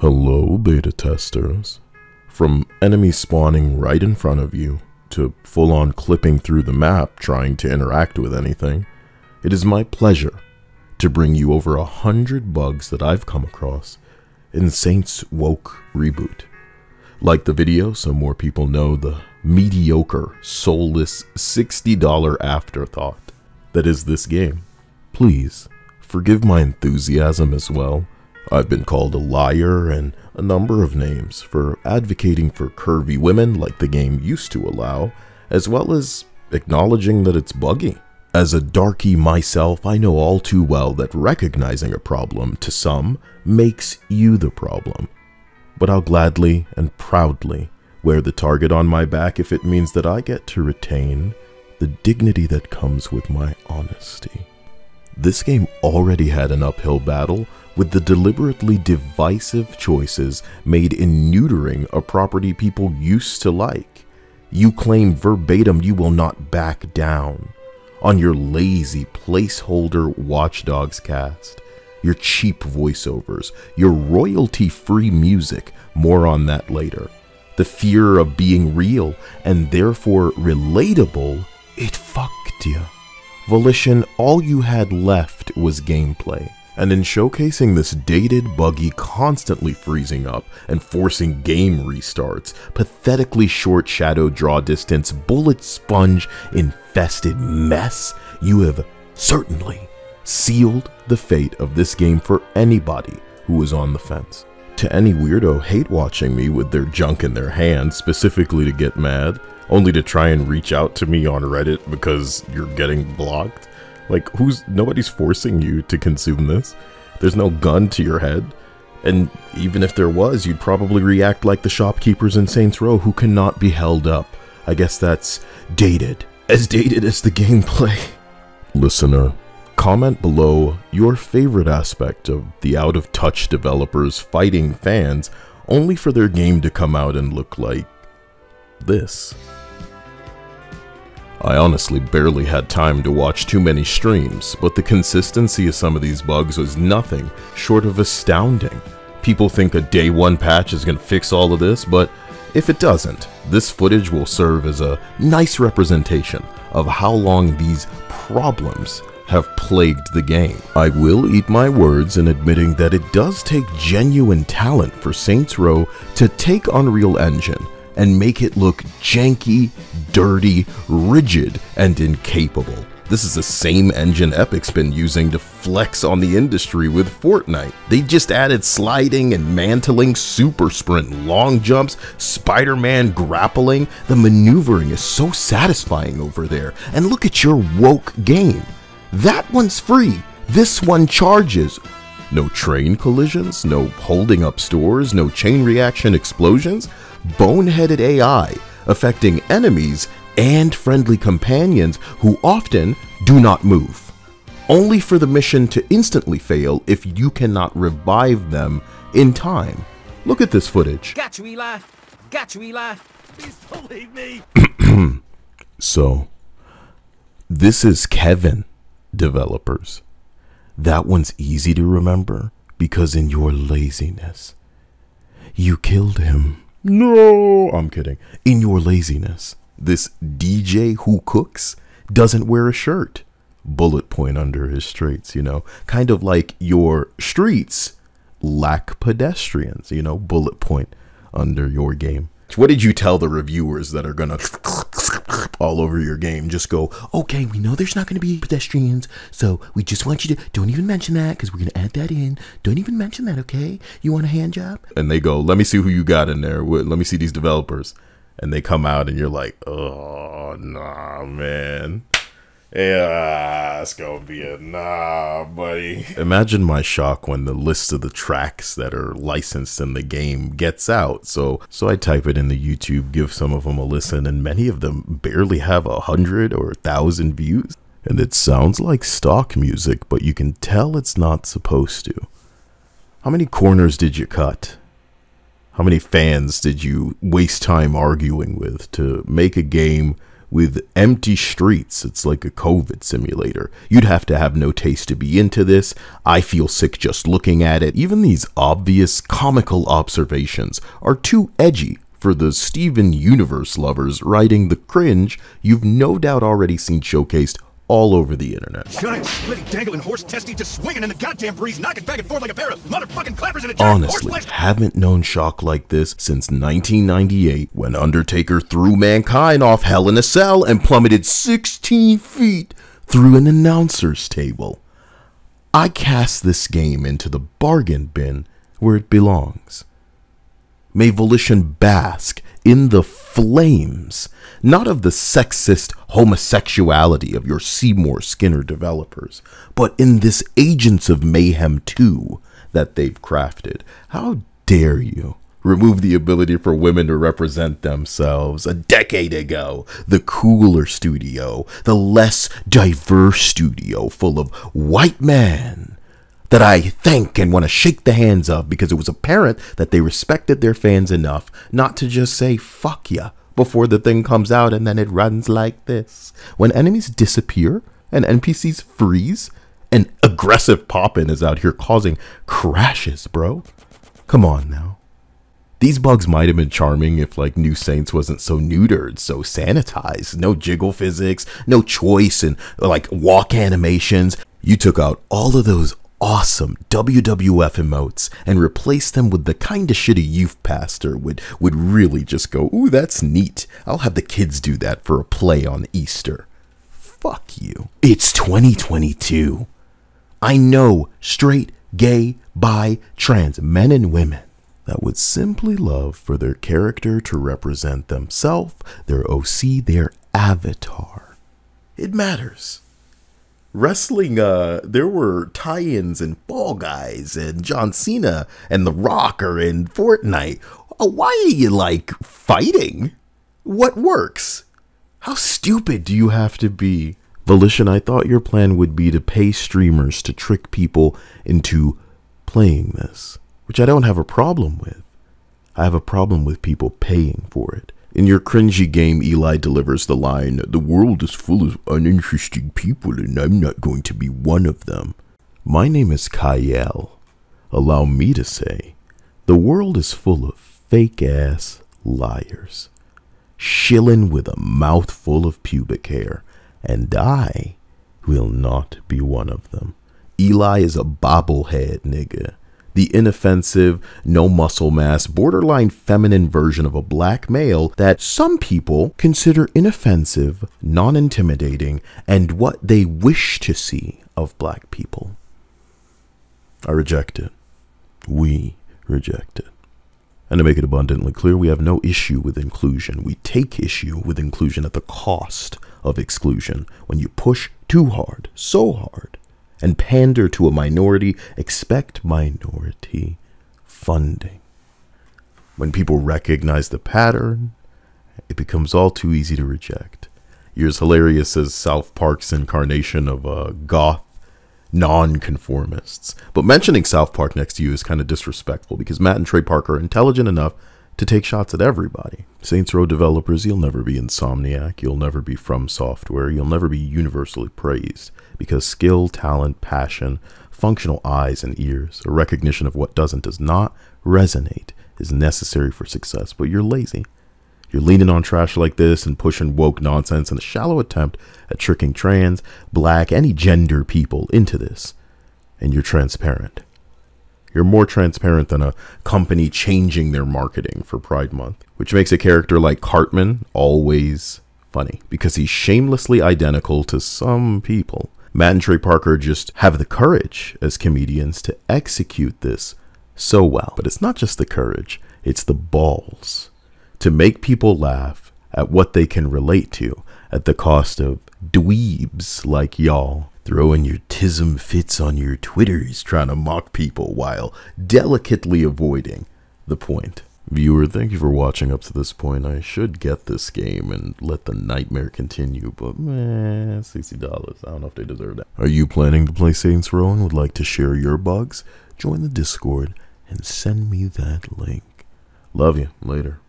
Hello, beta testers. From enemies spawning right in front of you to full on clipping through the map trying to interact with anything, it is my pleasure to bring you over a hundred bugs that I've come across in Saints Woke Reboot. Like the video so more people know the mediocre, soulless $60 afterthought that is this game. Please, forgive my enthusiasm as well. I've been called a liar and a number of names for advocating for curvy women like the game used to allow, as well as acknowledging that it's buggy. As a darky myself, I know all too well that recognizing a problem to some makes you the problem. But I'll gladly and proudly wear the target on my back if it means that I get to retain the dignity that comes with my honesty. This game already had an uphill battle with the deliberately divisive choices made in neutering a property people used to like. You claim verbatim you will not back down on your lazy placeholder Watch Dogs cast, your cheap voiceovers, your royalty free music, more on that later. The fear of being real and therefore relatable, it fucked you. Volition, all you had left was gameplay. And in showcasing this dated buggy constantly freezing up and forcing game restarts, pathetically short shadow draw distance, bullet sponge infested mess, you have certainly sealed the fate of this game for anybody who was on the fence. To any weirdo hate watching me with their junk in their hand specifically to get mad, only to try and reach out to me on Reddit because you're getting blocked. Like, who's nobody's forcing you to consume this. There's no gun to your head. And even if there was, you'd probably react like the shopkeepers in Saints Row who cannot be held up. I guess that's dated. As dated as the gameplay. Listener, comment below your favorite aspect of the out of touch developers fighting fans only for their game to come out and look like this. I honestly barely had time to watch too many streams, but the consistency of some of these bugs was nothing short of astounding. People think a day one patch is going to fix all of this, but if it doesn't, this footage will serve as a nice representation of how long these problems have plagued the game. I will eat my words in admitting that it does take genuine talent for Saints Row to take Unreal Engine and make it look janky, dirty, rigid, and incapable. This is the same engine Epic's been using to flex on the industry with Fortnite. They just added sliding and mantling, super sprint, long jumps, Spider-Man grappling. The maneuvering is so satisfying over there. And look at your woke game. That one's free. This one charges. No train collisions, no holding up stores, no chain reaction explosions. Boneheaded AI affecting enemies and friendly companions who often do not move, only for the mission to instantly fail if you cannot revive them in time. Look at this footage. Got you, Eli. Got you, Eli. Please don't leave me. So, this is Kevin developers. That one's easy to remember because in your laziness, you killed him. No, I'm kidding. In your laziness, this DJ who cooks doesn't wear a shirt. Bullet point under his streets, you know, kind of like your streets lack pedestrians, you know, bullet point under your game. What did you tell the reviewers that are gonna all over your game? Just go, okay, we know there's not gonna be pedestrians, so we just want you to don't even mention that because we're gonna add that in. Don't even mention that, okay? You want a hand job? And they go, let me see who you got in there. Let me see these developers. And they come out, and you're like, oh nah, man. Yeah, it's gonna be a nah, buddy. Imagine my shock when the list of the tracks that are licensed in the game gets out. So, so I type it in the YouTube, give some of them a listen, and many of them barely have a hundred or a thousand views. And it sounds like stock music, but you can tell it's not supposed to. How many corners did you cut? How many fans did you waste time arguing with to make a game with empty streets. It's like a COVID simulator. You'd have to have no taste to be into this. I feel sick just looking at it. Even these obvious comical observations are too edgy for the Steven Universe lovers writing the cringe you've no doubt already seen showcased all over the internet. Giant, splitty, dangling horse testy just swinging in the goddamn breeze, knocking back and forth like a pair of motherfucking clappers in a giant Honestly, haven't known shock like this since 1998 when Undertaker threw Mankind off Hell in a Cell and plummeted 16 feet through an announcer's table. I cast this game into the bargain bin where it belongs. May Volition bask in the flames, not of the sexist homosexuality of your Seymour Skinner developers, but in this Agents of Mayhem 2 that they've crafted. How dare you remove the ability for women to represent themselves a decade ago? The cooler studio, the less diverse studio full of white men that I thank and want to shake the hands of because it was apparent that they respected their fans enough not to just say fuck ya before the thing comes out and then it runs like this. When enemies disappear and NPCs freeze, an aggressive pop-in is out here causing crashes, bro. Come on now. These bugs might have been charming if like New Saints wasn't so neutered, so sanitized. No jiggle physics, no choice and like walk animations. You took out all of those awesome WWF emotes and replace them with the kind of shit a youth pastor would would really just go, "Ooh, that's neat. I'll have the kids do that for a play on Easter." Fuck you. It's 2022. I know straight, gay, bi, trans men and women that would simply love for their character to represent themselves, their OC, their avatar. It matters. Wrestling, uh, there were tie-ins and Fall Guys and John Cena and The Rock are in Fortnite. Uh, Why are you like fighting? What works? How stupid do you have to be? Volition, I thought your plan would be to pay streamers to trick people into playing this, which I don't have a problem with. I have a problem with people paying for it. In your cringy game, Eli delivers the line, The world is full of uninteresting people, and I'm not going to be one of them. My name is Kyle. Allow me to say, the world is full of fake ass liars, shilling with a mouthful of pubic hair, and I will not be one of them. Eli is a bobblehead nigga. The inoffensive, no muscle mass, borderline feminine version of a black male that some people consider inoffensive, non intimidating, and what they wish to see of black people. I reject it. We reject it. And to make it abundantly clear, we have no issue with inclusion. We take issue with inclusion at the cost of exclusion. When you push too hard, so hard, and pander to a minority, expect minority funding. When people recognize the pattern, it becomes all too easy to reject. You're as hilarious as South Park's incarnation of uh, goth non-conformists. But mentioning South Park next to you is kind of disrespectful because Matt and Trey Parker are intelligent enough to take shots at everybody. Saints Row developers, you'll never be Insomniac, you'll never be From Software, you'll never be universally praised because skill, talent, passion, functional eyes and ears, a recognition of what does and does not resonate is necessary for success, but you're lazy. You're leaning on trash like this and pushing woke nonsense in a shallow attempt at tricking trans, black, any gender people into this. And you're transparent. You're more transparent than a company changing their marketing for Pride Month, which makes a character like Cartman always funny because he's shamelessly identical to some people. Matt and Trey Parker just have the courage as comedians to execute this so well. But it's not just the courage, it's the balls to make people laugh at what they can relate to at the cost of dweebs like y'all throwing your tism fits on your twitters trying to mock people while delicately avoiding the point. Viewer thank you for watching up to this point. I should get this game and let the nightmare continue but man 60 dollars. I don't know if they deserve that. Are you planning to play saints row and would like to share your bugs? Join the discord and send me that link. Love you later